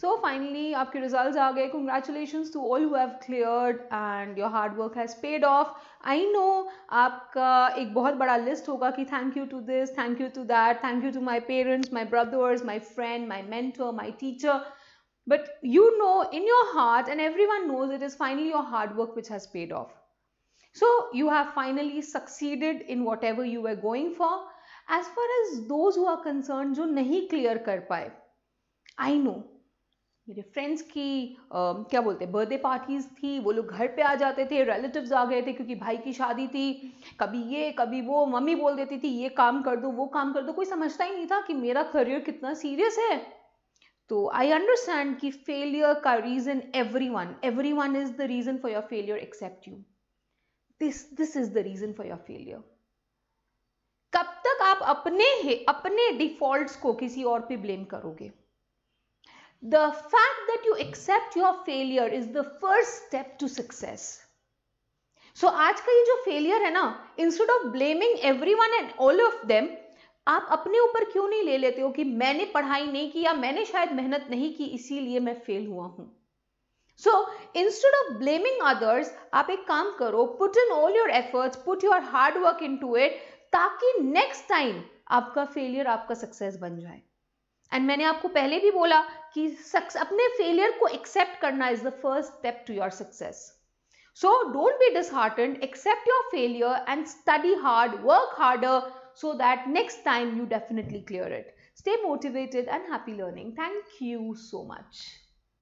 So finally आपके result आ गए. Congratulation to all who have cleared and your hard work has paid off I know आपका एक बहुत बड़ा लिस्ट होगा कि thank you to this thank you to that thank you to my parents my brothers my friend my mentor my teacher but you know in your heart and everyone knows it is finally your hard work which has paid off so you have finally succeeded in whatever you are going for as far as those who concern जो नहीं clear कर पाए I know मेरे friends की uh, क्या बोलते हैं birthday parties थी वो लोग घर पे आ जाते थे रिलेटिव्स आ गए थे क्योंकि भाई की शादी थी। कभी ये कभी वो मम्मी बोल देती थी ये काम कर दो वो काम कर दो। कोई समझता ही नहीं था कि मेरा करियर कितना सीरियस है। तो आई अंडरस्टैंड कि फेलियर का reason everyone everyone is the reason for your failure except you this this is the reason for your failure कब तक आप अपने अपने डिफॉल्ट्स को किसी और पे ब्लेम करोगे? The fact that you accept your failure is the first step to success. So, आज का ये जो फेलियर है ना, instead of blaming everyone and all of them, आप अपने ऊपर क्यों नहीं ले लेते हो कि मैंने पढ़ाई नहीं की या मैंने शायद मेहनत नहीं की, इसीलिए मैं फेल हुआ हूँ so instead of blaming others आप एक काम करो put in all your efforts put your hard work into it ताकि नेक्स्ट टाइम आपका फेलियर आपका सक्सेस बन जाए एंड मैंने आपको पहले भी बोला कि अपने फेलियर को एक्सेप्ट करना is the first step to your success so don't be disheartened accept your failure and study hard work harder so that next time you definitely clear it. Stay motivated and happy learning. Thank you so much.